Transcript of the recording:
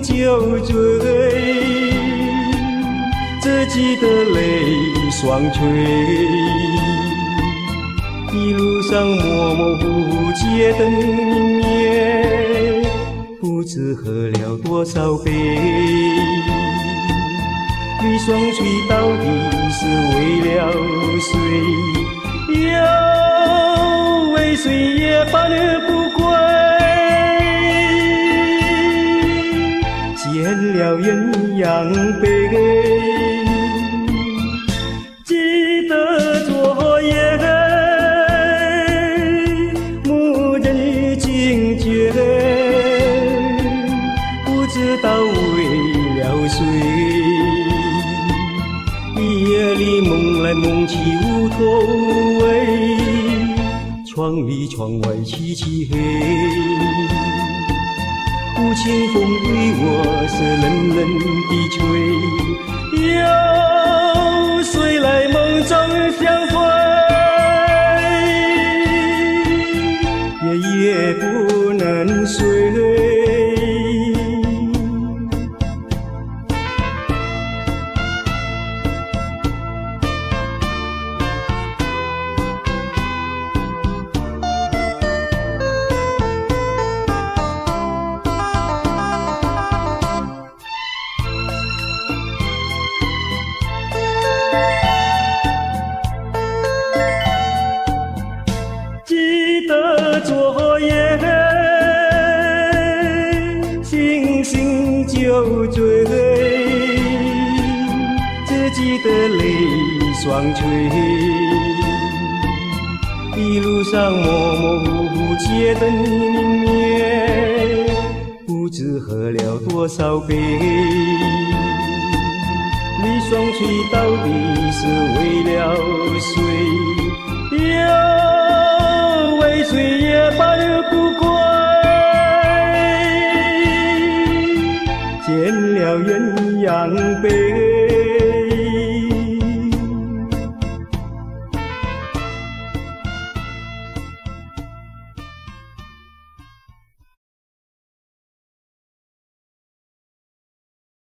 酒醉，自己的泪双垂。一路上模模糊糊街灯灭，不知喝了多少杯。你双垂到底是为了谁？又为谁也把你。也罢不归。见了鸳鸯悲。梦起无头尾，窗里窗外漆漆黑，无情风对我是冷冷的吹，有谁来梦中相会，夜夜不能睡。的昨夜星星酒醉自己的泪双垂一路上默默无糊间的你明灭不知喝了多少杯你双垂到底是为了谁？变了鸳鸯被。